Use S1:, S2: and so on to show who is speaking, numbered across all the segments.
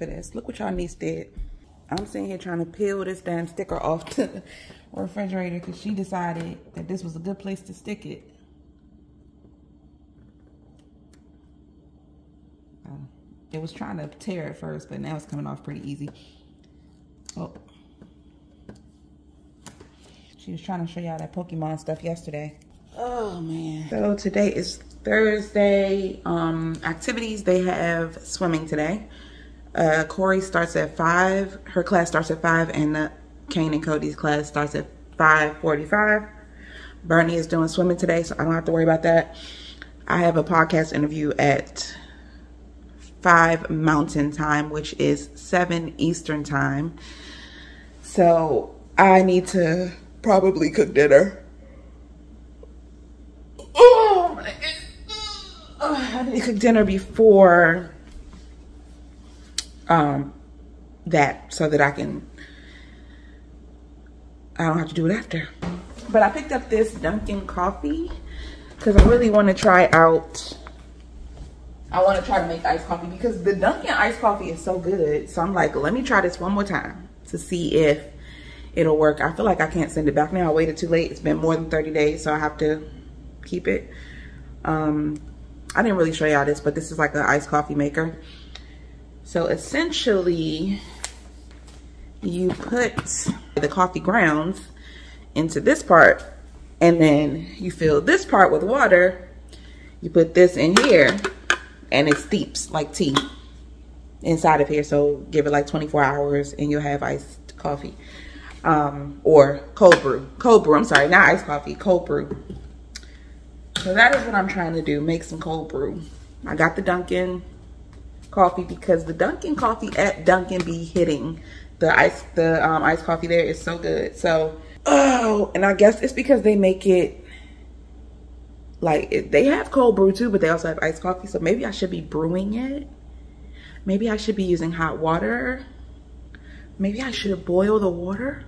S1: for this. Look what y'all niece did. I'm sitting here trying to peel this damn sticker off the refrigerator because she decided that this was a good place to stick it. Uh, it was trying to tear at first, but now it's coming off pretty easy. Oh. She was trying to show y'all that Pokemon stuff yesterday. Oh man. So today is Thursday. Um, activities, they have swimming today. Uh, Corey starts at 5. Her class starts at 5 and uh, Kane and Cody's class starts at 5.45. Bernie is doing swimming today, so I don't have to worry about that. I have a podcast interview at 5 Mountain Time, which is 7 Eastern Time. So I need to probably cook dinner. Oh, I need to cook dinner before um, that so that I can, I don't have to do it after. But I picked up this Dunkin' coffee because I really want to try out, I want to try to make iced coffee because the Dunkin' iced coffee is so good. So I'm like, let me try this one more time to see if it'll work. I feel like I can't send it back now. I waited too late. It's been more than 30 days, so I have to keep it. Um, I didn't really show y'all this, but this is like an iced coffee maker. So essentially, you put the coffee grounds into this part and then you fill this part with water. You put this in here and it steeps like tea inside of here. So give it like 24 hours and you'll have iced coffee. Um, or cold brew. Cold brew, I'm sorry, not iced coffee, cold brew. So that is what I'm trying to do, make some cold brew. I got the Dunkin' coffee because the Dunkin' coffee at Dunkin' be hitting. The ice, the um, iced coffee there is so good. So, oh, and I guess it's because they make it like they have cold brew too, but they also have iced coffee. So maybe I should be brewing it. Maybe I should be using hot water. Maybe I should boil the water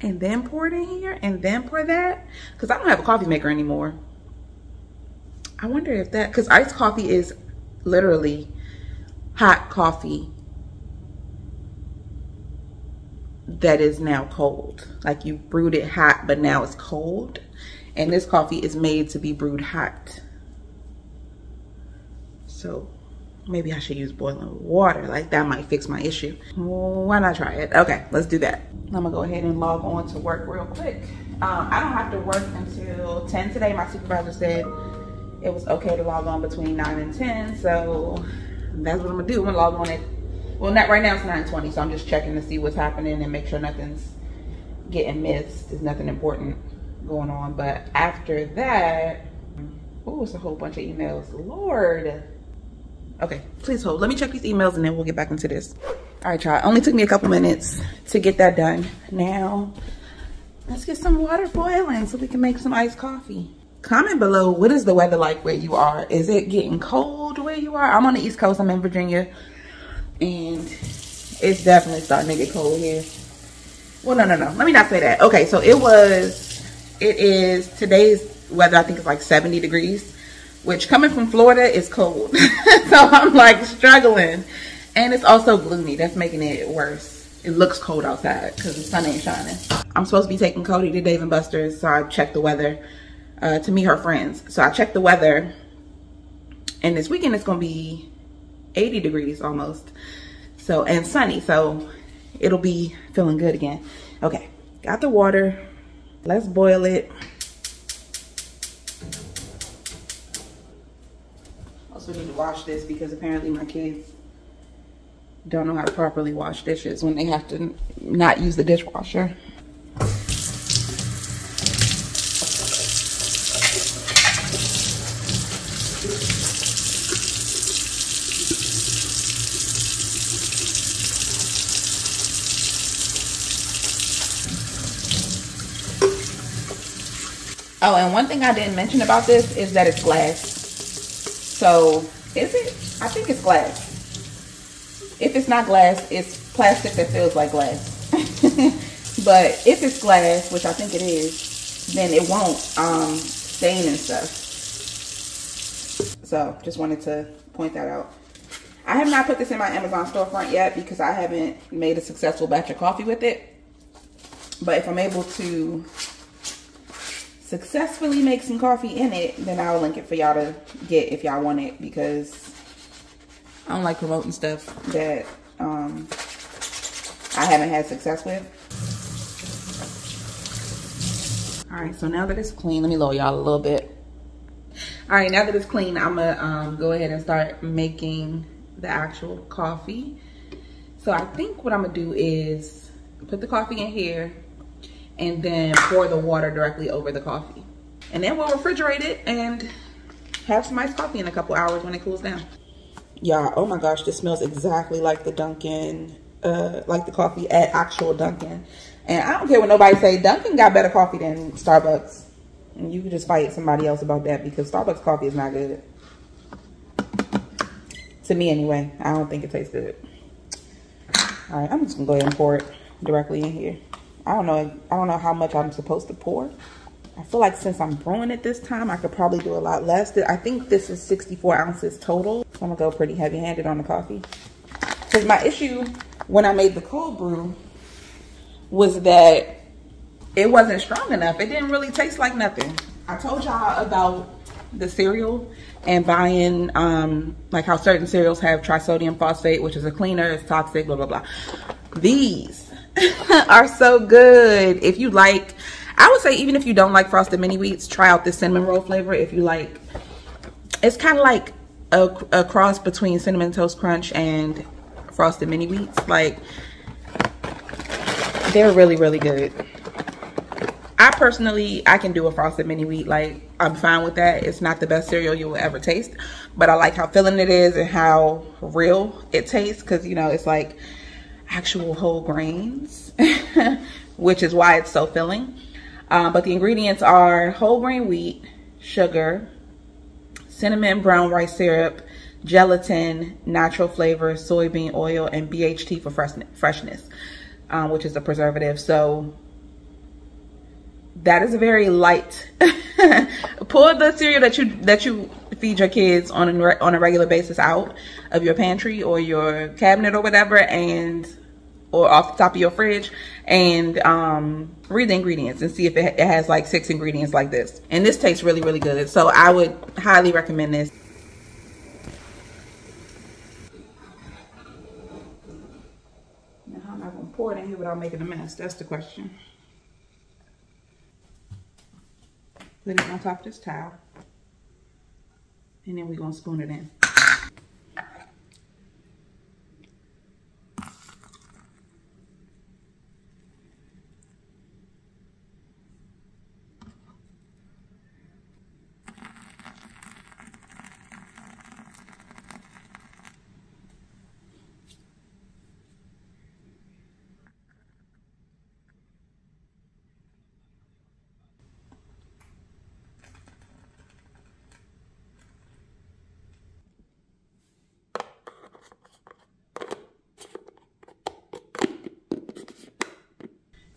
S1: and then pour it in here and then pour that because I don't have a coffee maker anymore. I wonder if that, because iced coffee is literally hot coffee that is now cold. Like you brewed it hot, but now it's cold. And this coffee is made to be brewed hot. So maybe I should use boiling water. Like that might fix my issue. Why not try it? Okay, let's do that. I'm gonna go ahead and log on to work real quick. Um, I don't have to work until 10 today. My supervisor said it was okay to log on between 9 and 10. So that's what I'm gonna do. I'm gonna log on at, well, not right now, it's 9.20. So I'm just checking to see what's happening and make sure nothing's getting missed. There's nothing important going on. But after that, oh, it's a whole bunch of emails. Lord. Okay, please hold. Let me check these emails and then we'll get back into this. All right, y'all. Only took me a couple minutes to get that done. Now, let's get some water boiling so we can make some iced coffee comment below what is the weather like where you are? Is it getting cold where you are? I'm on the east coast i'm in virginia and it's definitely starting to get cold here. Well no no no let me not say that. Okay so it was it is today's weather i think it's like 70 degrees which coming from florida is cold. So i'm like struggling. And it's also gloomy. That's making it worse. It looks cold outside because the sun ain't shining. I'm supposed to be taking cody to dave and buster's so i checked the weather uh, to meet her friends. So I checked the weather and this weekend it's gonna be 80 degrees almost. So, and sunny, so it'll be feeling good again. Okay, got the water. Let's boil it. Also need to wash this because apparently my kids don't know how to properly wash dishes when they have to not use the dishwasher. Oh, and one thing I didn't mention about this is that it's glass. So, is it? I think it's glass. If it's not glass, it's plastic that feels like glass. but if it's glass, which I think it is, then it won't um, stain and stuff. So, just wanted to point that out. I have not put this in my Amazon storefront yet because I haven't made a successful batch of coffee with it. But if I'm able to successfully make some coffee in it, then I'll link it for y'all to get if y'all want it because I don't like promoting stuff that um, I haven't had success with. All right, so now that it's clean, let me lower y'all a little bit. All right, now that it's clean, I'm gonna um, go ahead and start making the actual coffee. So I think what I'm gonna do is put the coffee in here and then pour the water directly over the coffee. And then we'll refrigerate it and have some iced coffee in a couple hours when it cools down. Y'all, oh my gosh, this smells exactly like the Dunkin', uh, like the coffee at actual Dunkin'. And I don't care what nobody say, Dunkin' got better coffee than Starbucks. And you can just fight somebody else about that because Starbucks coffee is not good. To me anyway, I don't think it tastes good. All right, I'm just gonna go ahead and pour it directly in here. I don't know, I don't know how much I'm supposed to pour. I feel like since I'm brewing it this time, I could probably do a lot less. I think this is 64 ounces total. So I'm gonna go pretty heavy handed on the coffee. Cause my issue when I made the cold brew was that it wasn't strong enough. It didn't really taste like nothing. I told y'all about the cereal and buying um, like how certain cereals have trisodium phosphate, which is a cleaner, it's toxic, blah, blah, blah. These are so good. If you like, I would say even if you don't like Frosted Mini Wheats, try out the cinnamon roll flavor. If you like, it's kind of like a, a cross between Cinnamon Toast Crunch and Frosted Mini Wheats. Like, they're really, really good. I personally, I can do a frosted mini wheat. Like, I'm fine with that. It's not the best cereal you will ever taste, but I like how filling it is and how real it tastes because, you know, it's like actual whole grains, which is why it's so filling. Um, but the ingredients are whole grain wheat, sugar, cinnamon brown rice syrup, gelatin, natural flavor, soybean oil, and BHT for freshness, um, which is a preservative. So that is a very light pull the cereal that you that you feed your kids on a, on a regular basis out of your pantry or your cabinet or whatever and or off the top of your fridge and um, read the ingredients and see if it, it has like six ingredients like this. And this tastes really really good. So i would highly recommend this. Now how am i to pour it in here without making a mess. That's the question. Put it on top of this towel. And then we're going to spoon it in.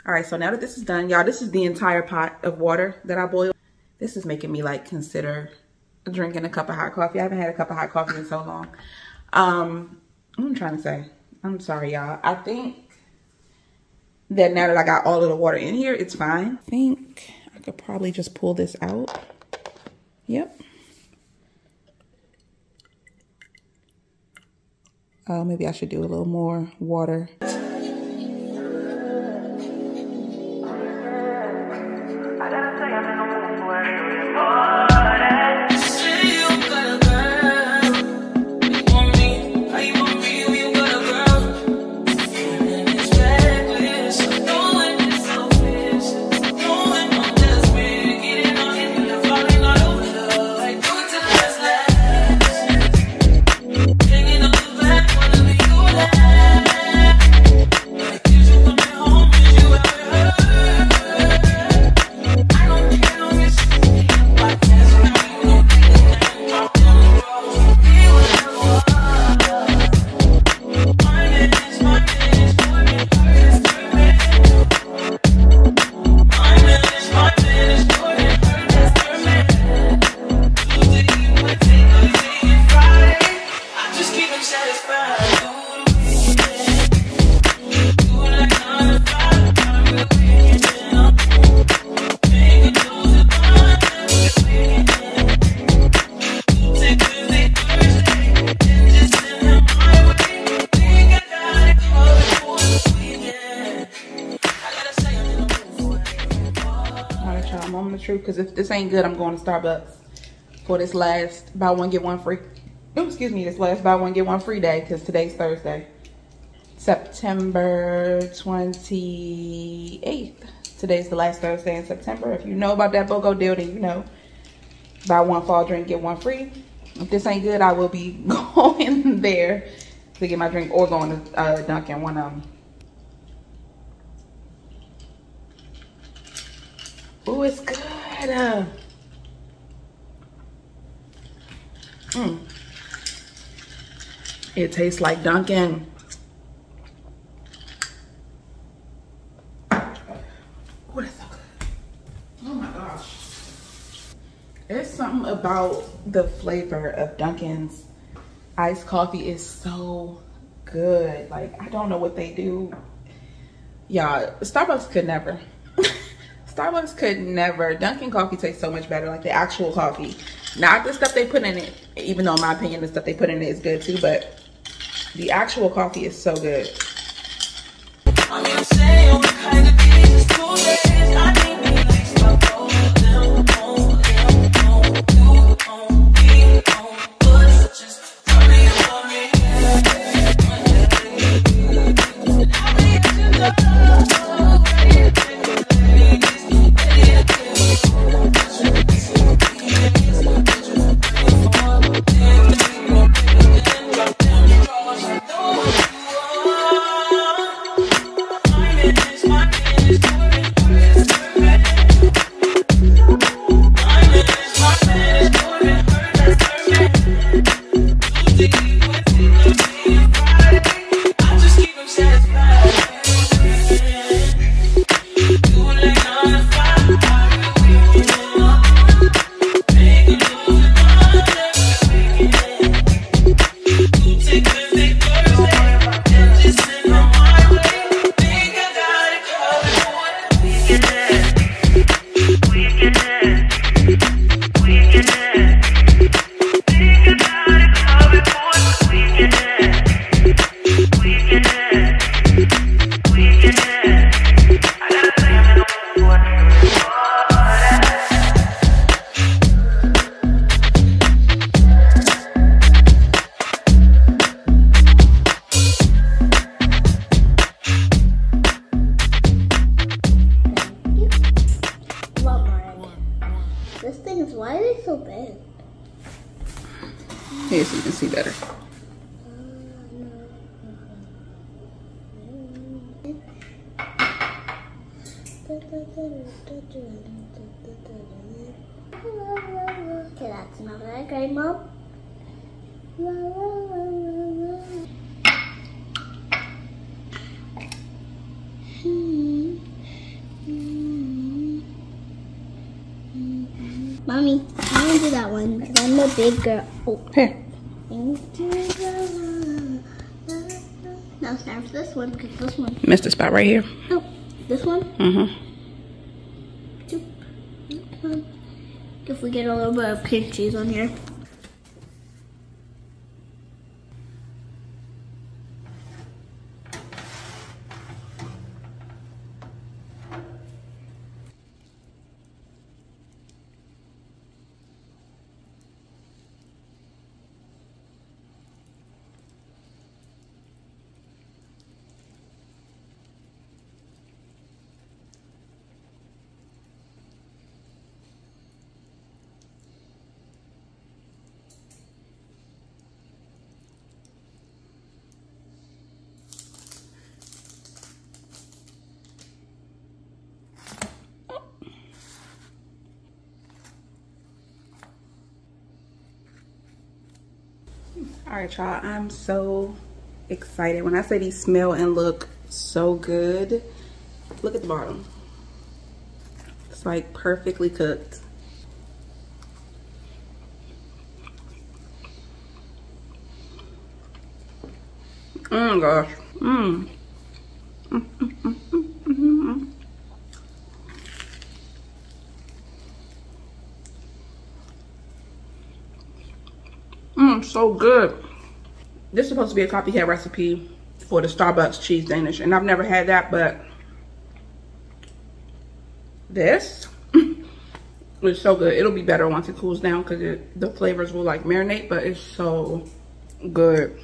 S1: All right, so now that this is done, y'all, this is the entire pot of water that I boiled. This is making me like consider drinking a cup of hot coffee. I haven't had a cup of hot coffee in so long. Um, I'm trying to say, I'm sorry, y'all. I think that now that I got all of the water in here, it's fine. I think I could probably just pull this out. Yep. Uh, maybe I should do a little more water. Because if this ain't good, I'm going to Starbucks for this last buy one, get one free. Oh, excuse me, this last buy one, get one free day. Because today's Thursday. September 28th. Today's the last Thursday in September. If you know about that BOGO deal, then you know. Buy one fall drink, get one free. If this ain't good, I will be going there to get my drink or going to uh, Dunkin', one of them. Ooh, it's Uh, mm. It tastes like Dunkin'. So good. Oh my gosh. There's something about the flavor of Dunkin's iced coffee is so good. Like, I don't know what they do. Yeah, Starbucks could never. Starbucks could never. Dunkin' coffee tastes so much better, like the actual coffee. Not the stuff they put in it, even though in my opinion the stuff they put in it is good too, but the actual coffee is so good.
S2: Mommy, I want to do that one because I'm the big girl. Oh.
S1: Here.
S2: Now it's time for this one because this one.
S1: Missed the spot right here.
S2: Oh, this one?
S1: Mm-hmm.
S2: If we get a little bit of pink cheese on here.
S1: All right y'all i'm so excited. When i say these smell and look so good look at the bottom. It's like perfectly cooked. Oh my gosh mmm so good. This is supposed to be a copycat recipe for the Starbucks cheese Danish. And I've never had that, but this, It's so good. It'll be better once it cools down because the flavors will like marinate, but it's so good.